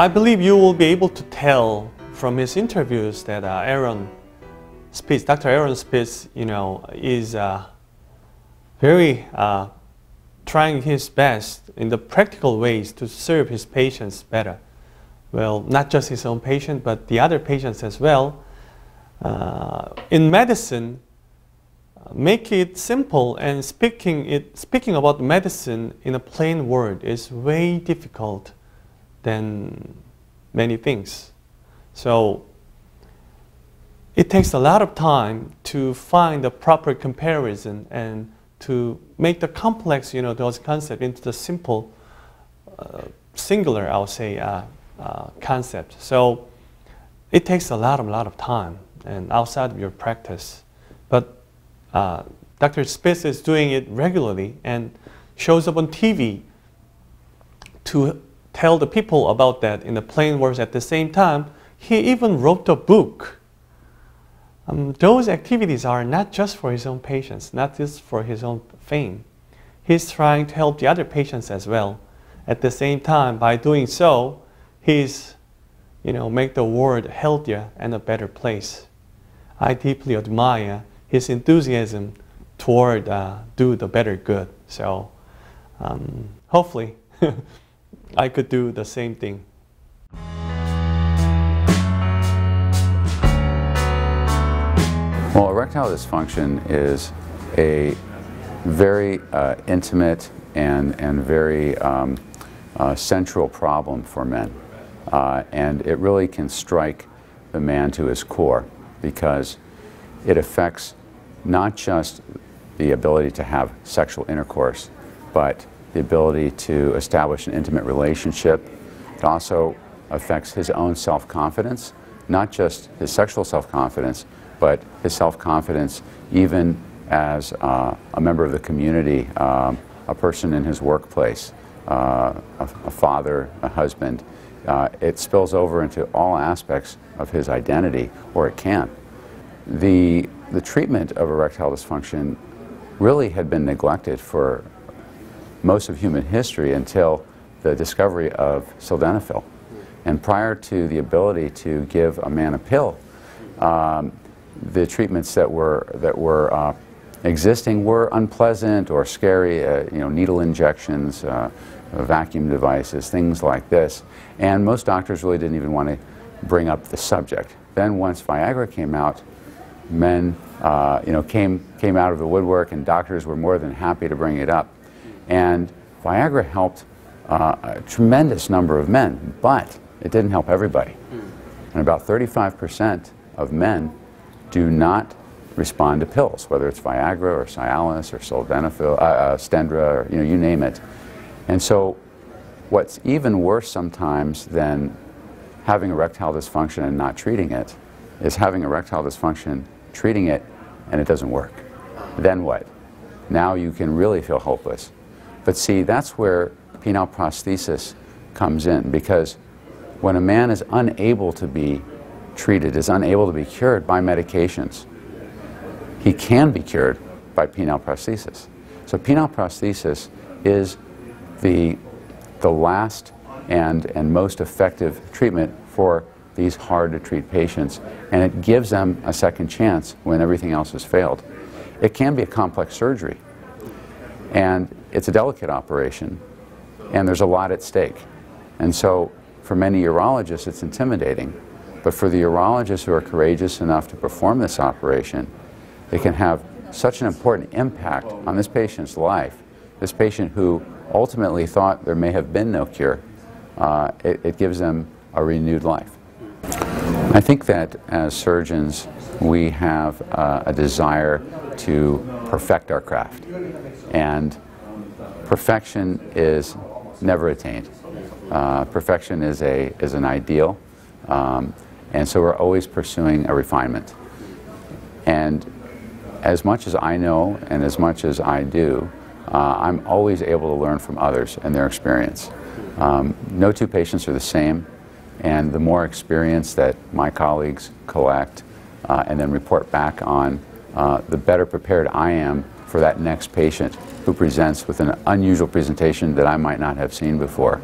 I believe you will be able to tell from his interviews that uh, Aaron Spitz, Dr. Aaron Spitz, you know, is uh, very uh, trying his best in the practical ways to serve his patients better. Well, not just his own patient, but the other patients as well. Uh, in medicine, make it simple and speaking it speaking about medicine in a plain word is way difficult than many things. So it takes a lot of time to find the proper comparison and to make the complex, you know, those concepts into the simple, uh, singular, I would say, uh, uh, concept. So it takes a lot, a lot of time and outside of your practice. But uh, Dr. Spitz is doing it regularly and shows up on TV to tell the people about that in the plain words at the same time. He even wrote a book. Um, those activities are not just for his own patients, not just for his own fame. He's trying to help the other patients as well. At the same time, by doing so, he's, you know, make the world healthier and a better place. I deeply admire his enthusiasm toward uh, do the better good. So um, hopefully I could do the same thing. Well, erectile dysfunction is a very uh, intimate and, and very um, uh, central problem for men. Uh, and it really can strike the man to his core because it affects not just the ability to have sexual intercourse, but the ability to establish an intimate relationship. It also affects his own self-confidence, not just his sexual self-confidence, but his self-confidence even as uh, a member of the community, um, a person in his workplace, uh, a, a, father, a husband. Uh, it spills over into all aspects of his identity, or it can. The the treatment of erectile dysfunction really had been neglected for most of human history until the discovery of sildenafil. And prior to the ability to give a man a pill, um, the treatments that were, that were uh, existing were unpleasant or scary, uh, you know, needle injections, uh, vacuum devices, things like this. And most doctors really didn't even want to bring up the subject. Then once Viagra came out, men uh, you know, came, came out of the woodwork and doctors were more than happy to bring it up. And Viagra helped uh, a tremendous number of men, but it didn't help everybody. And about 35% of men do not respond to pills, whether it's Viagra or Cialis or Sildenafil, uh, uh, Stendra, or you know, you name it. And so what's even worse sometimes than having erectile dysfunction and not treating it is having erectile dysfunction treating it, and it doesn't work. Then what? Now you can really feel hopeless. But see, that's where penile prosthesis comes in because when a man is unable to be treated, is unable to be cured by medications, he can be cured by penile prosthesis. So penile prosthesis is the, the last and, and most effective treatment for these hard to treat patients, and it gives them a second chance when everything else has failed. It can be a complex surgery, and it's a delicate operation, and there's a lot at stake. And so for many urologists, it's intimidating. But for the urologists who are courageous enough to perform this operation, they can have such an important impact on this patient's life, this patient who ultimately thought there may have been no cure, uh, it, it gives them a renewed life. I think that as surgeons, we have uh, a desire to perfect our craft. And perfection is never attained. Uh, perfection is, a, is an ideal, um, and so we're always pursuing a refinement. And as much as I know and as much as I do, uh, I'm always able to learn from others and their experience. Um, no two patients are the same. And the more experience that my colleagues collect uh, and then report back on, uh, the better prepared I am for that next patient who presents with an unusual presentation that I might not have seen before.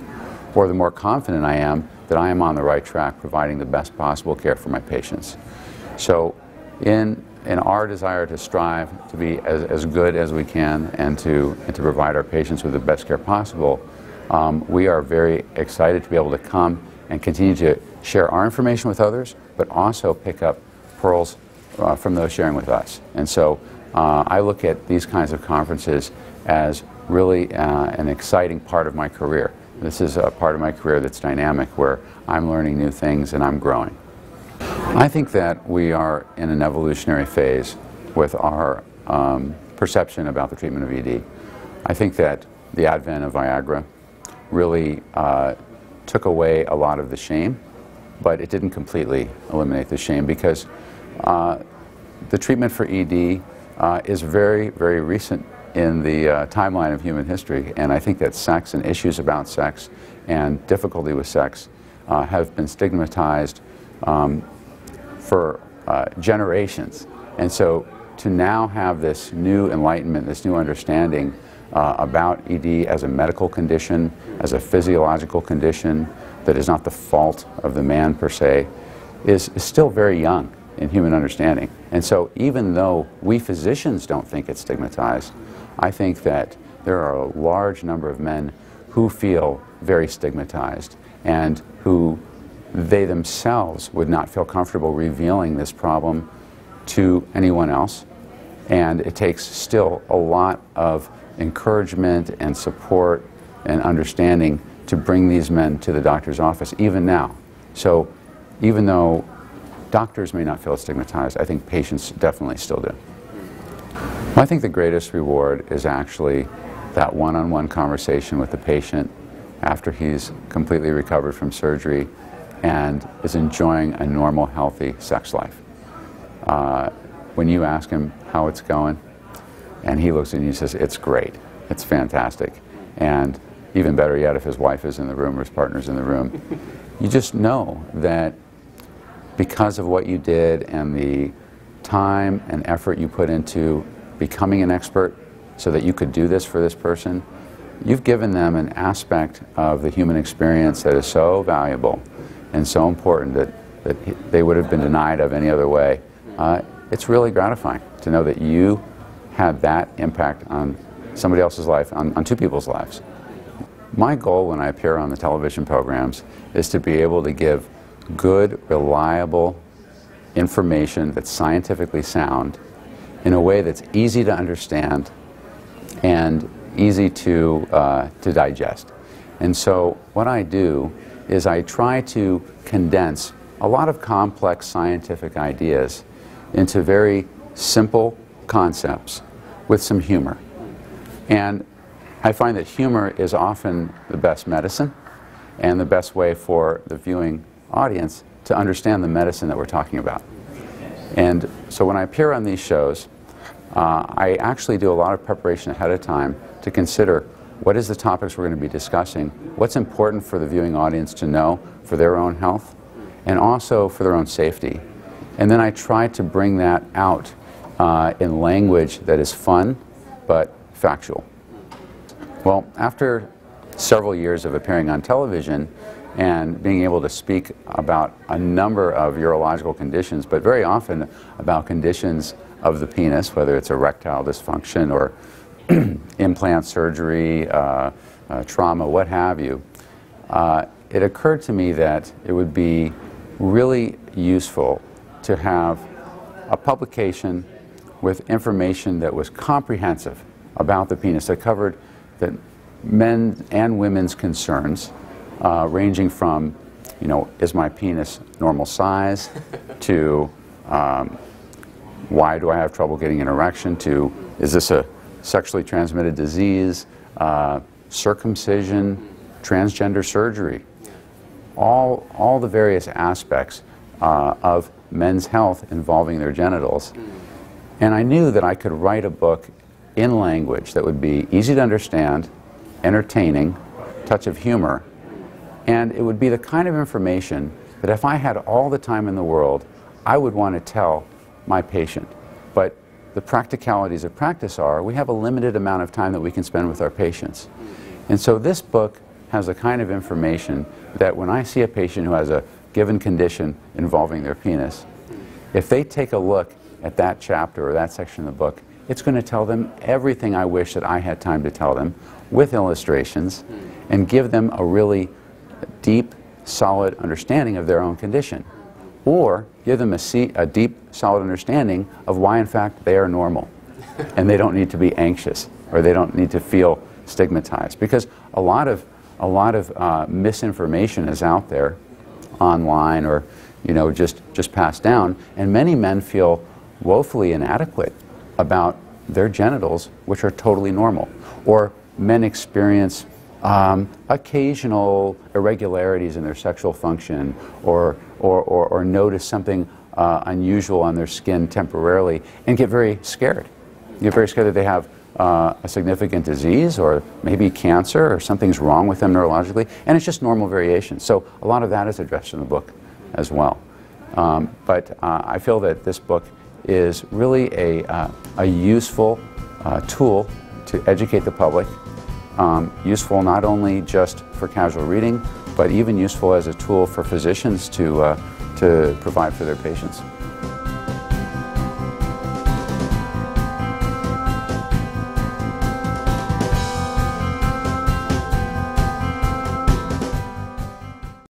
Or the more confident I am that I am on the right track providing the best possible care for my patients. So in, in our desire to strive to be as, as good as we can and to, and to provide our patients with the best care possible, um, we are very excited to be able to come and continue to share our information with others, but also pick up pearls uh, from those sharing with us. And so uh, I look at these kinds of conferences as really uh, an exciting part of my career. This is a part of my career that's dynamic where I'm learning new things and I'm growing. I think that we are in an evolutionary phase with our um, perception about the treatment of ED. I think that the advent of Viagra really uh, took away a lot of the shame, but it didn't completely eliminate the shame because uh, the treatment for ED uh, is very, very recent in the uh, timeline of human history, and I think that sex and issues about sex and difficulty with sex uh, have been stigmatized um, for uh, generations. And so to now have this new enlightenment, this new understanding uh, about ED as a medical condition, as a physiological condition that is not the fault of the man per se, is, is still very young in human understanding. And so even though we physicians don't think it's stigmatized, I think that there are a large number of men who feel very stigmatized and who they themselves would not feel comfortable revealing this problem to anyone else. And it takes still a lot of encouragement and support and understanding to bring these men to the doctor's office, even now. So even though doctors may not feel stigmatized, I think patients definitely still do. I think the greatest reward is actually that one-on-one -on -one conversation with the patient after he's completely recovered from surgery and is enjoying a normal, healthy sex life. Uh, when you ask him how it's going, and he looks at you and says, it's great, it's fantastic, and even better yet, if his wife is in the room or his partner's in the room, you just know that because of what you did and the time and effort you put into becoming an expert so that you could do this for this person, you've given them an aspect of the human experience that is so valuable and so important that, that they would have been denied of any other way. Uh, it's really gratifying to know that you had that impact on somebody else's life, on, on two people's lives. My goal when I appear on the television programs is to be able to give good, reliable information that's scientifically sound in a way that's easy to understand and easy to, uh, to digest. And so what I do is I try to condense a lot of complex scientific ideas into very simple concepts with some humor. And I find that humor is often the best medicine and the best way for the viewing audience to understand the medicine that we're talking about. And so when I appear on these shows, uh, I actually do a lot of preparation ahead of time to consider what is the topics we're going to be discussing, what's important for the viewing audience to know for their own health, and also for their own safety. And then I try to bring that out uh, in language that is fun but factual. Well, after several years of appearing on television, and being able to speak about a number of urological conditions, but very often about conditions of the penis, whether it's erectile dysfunction or implant surgery, uh, uh, trauma, what have you. Uh, it occurred to me that it would be really useful to have a publication with information that was comprehensive about the penis, that covered the men and women's concerns, uh, ranging from, you know, is my penis normal size, to um, why do I have trouble getting an erection, to is this a sexually transmitted disease, uh, circumcision, transgender surgery, all, all the various aspects uh, of men's health involving their genitals. And I knew that I could write a book in language that would be easy to understand, entertaining, touch of humor, and it would be the kind of information that if I had all the time in the world, I would want to tell my patient. But the practicalities of practice are we have a limited amount of time that we can spend with our patients. And so this book has the kind of information that when I see a patient who has a given condition involving their penis, if they take a look at that chapter or that section of the book, it's going to tell them everything I wish that I had time to tell them with illustrations and give them a really deep, solid understanding of their own condition. Or give them a, see, a deep, solid understanding of why, in fact, they are normal and they don't need to be anxious or they don't need to feel stigmatized. Because a lot of, a lot of uh, misinformation is out there online or you know, just, just passed down, and many men feel woefully inadequate about their genitals, which are totally normal. Or men experience um, occasional irregularities in their sexual function or, or, or, or notice something uh, unusual on their skin temporarily and get very scared. Get very scared that they have uh, a significant disease or maybe cancer or something's wrong with them neurologically, and it's just normal variation. So a lot of that is addressed in the book as well. Um, but uh, I feel that this book is really a, uh, a useful uh, tool to educate the public, um, useful not only just for casual reading, but even useful as a tool for physicians to, uh, to provide for their patients.